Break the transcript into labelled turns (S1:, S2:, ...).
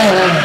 S1: Oh.